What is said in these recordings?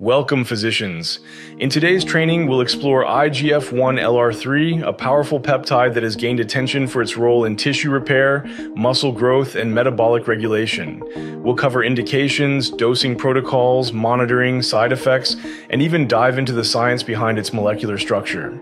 Welcome, physicians. In today's training, we'll explore IGF 1 LR3, a powerful peptide that has gained attention for its role in tissue repair, muscle growth, and metabolic regulation. We'll cover indications, dosing protocols, monitoring, side effects, and even dive into the science behind its molecular structure.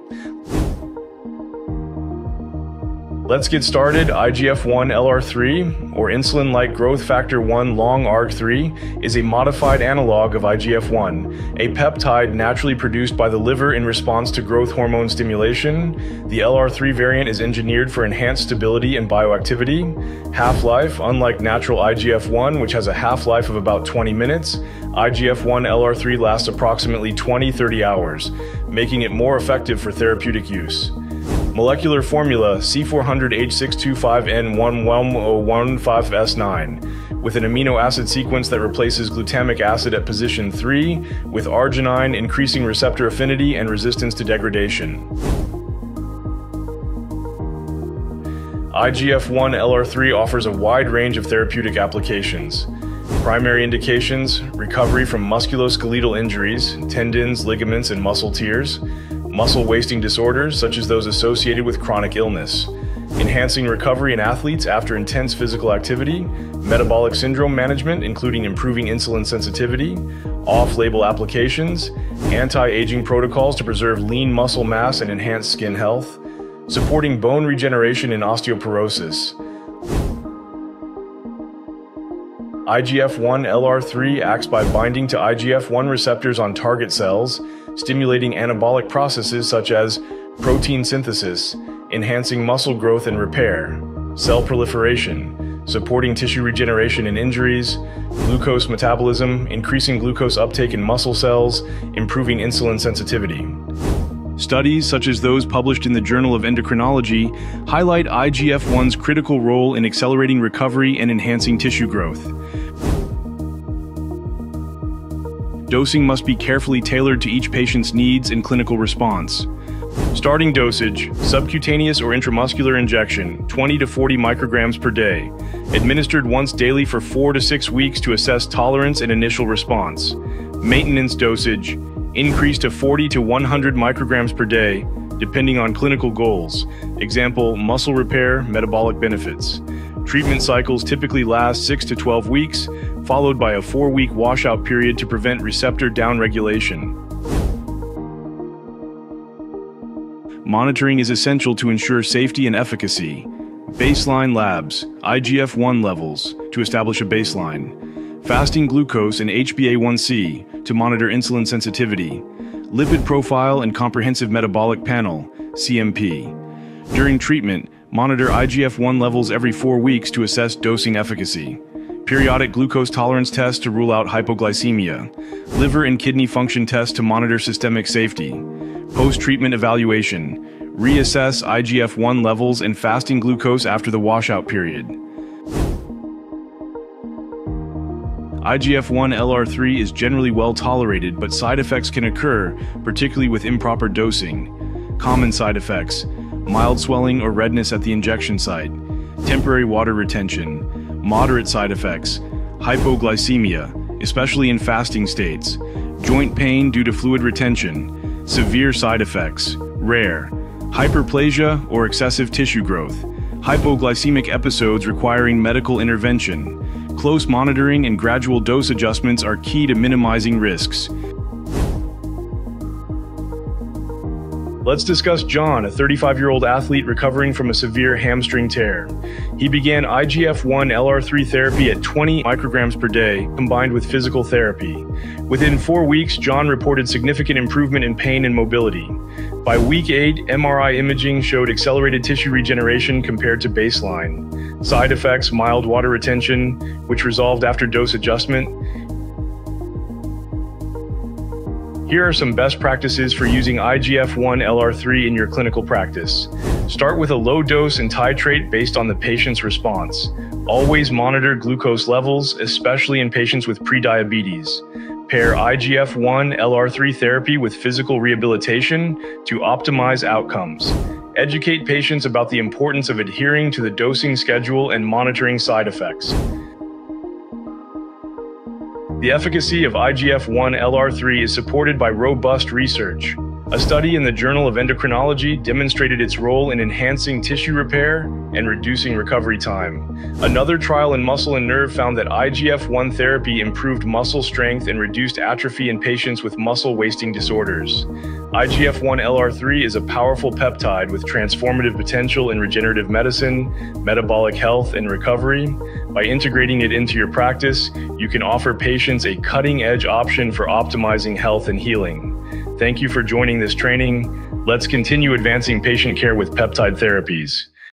Let's get started. IGF-1 LR3, or insulin-like growth factor 1 long ARG3, is a modified analog of IGF-1, a peptide naturally produced by the liver in response to growth hormone stimulation. The LR3 variant is engineered for enhanced stability and bioactivity. Half-life, unlike natural IGF-1, which has a half-life of about 20 minutes, IGF-1 LR3 lasts approximately 20-30 hours, making it more effective for therapeutic use. Molecular formula C400H625N1115S9 with an amino acid sequence that replaces glutamic acid at position 3 with arginine increasing receptor affinity and resistance to degradation. IGF-1 LR3 offers a wide range of therapeutic applications. Primary indications, recovery from musculoskeletal injuries, tendons, ligaments, and muscle tears, muscle wasting disorders such as those associated with chronic illness, enhancing recovery in athletes after intense physical activity, metabolic syndrome management including improving insulin sensitivity, off-label applications, anti-aging protocols to preserve lean muscle mass and enhance skin health, supporting bone regeneration in osteoporosis, IGF-1 LR3 acts by binding to IGF-1 receptors on target cells, stimulating anabolic processes such as protein synthesis, enhancing muscle growth and repair, cell proliferation, supporting tissue regeneration in injuries, glucose metabolism, increasing glucose uptake in muscle cells, improving insulin sensitivity. Studies, such as those published in the Journal of Endocrinology, highlight IGF-1's critical role in accelerating recovery and enhancing tissue growth. Dosing must be carefully tailored to each patient's needs and clinical response. Starting dosage, subcutaneous or intramuscular injection, 20 to 40 micrograms per day, administered once daily for 4 to 6 weeks to assess tolerance and initial response. Maintenance dosage, increase to 40 to 100 micrograms per day, depending on clinical goals, example, muscle repair, metabolic benefits. Treatment cycles typically last 6 to 12 weeks, followed by a 4-week washout period to prevent receptor downregulation. Monitoring is essential to ensure safety and efficacy. Baseline labs, IGF-1 levels, to establish a baseline fasting glucose and HbA1c to monitor insulin sensitivity, lipid profile and comprehensive metabolic panel, CMP. During treatment, monitor IGF-1 levels every four weeks to assess dosing efficacy. Periodic glucose tolerance tests to rule out hypoglycemia. Liver and kidney function tests to monitor systemic safety. Post-treatment evaluation. Reassess IGF-1 levels and fasting glucose after the washout period. IGF-1 LR3 is generally well tolerated, but side effects can occur, particularly with improper dosing. Common side effects, mild swelling or redness at the injection site, temporary water retention, moderate side effects, hypoglycemia, especially in fasting states, joint pain due to fluid retention, severe side effects, rare, hyperplasia or excessive tissue growth, hypoglycemic episodes requiring medical intervention, Close monitoring and gradual dose adjustments are key to minimizing risks. Let's discuss John, a 35-year-old athlete recovering from a severe hamstring tear. He began IGF-1 LR3 therapy at 20 micrograms per day, combined with physical therapy. Within four weeks, John reported significant improvement in pain and mobility. By week 8, MRI imaging showed accelerated tissue regeneration compared to baseline. Side effects, mild water retention, which resolved after dose adjustment. Here are some best practices for using IGF-1 LR3 in your clinical practice. Start with a low dose and titrate based on the patient's response. Always monitor glucose levels, especially in patients with prediabetes. Pair IGF-1 LR3 therapy with physical rehabilitation to optimize outcomes. Educate patients about the importance of adhering to the dosing schedule and monitoring side effects. The efficacy of IGF-1 LR3 is supported by robust research. A study in the Journal of Endocrinology demonstrated its role in enhancing tissue repair and reducing recovery time. Another trial in muscle and nerve found that IGF-1 therapy improved muscle strength and reduced atrophy in patients with muscle wasting disorders. IGF-1 LR3 is a powerful peptide with transformative potential in regenerative medicine, metabolic health, and recovery. By integrating it into your practice, you can offer patients a cutting-edge option for optimizing health and healing. Thank you for joining this training. Let's continue advancing patient care with peptide therapies.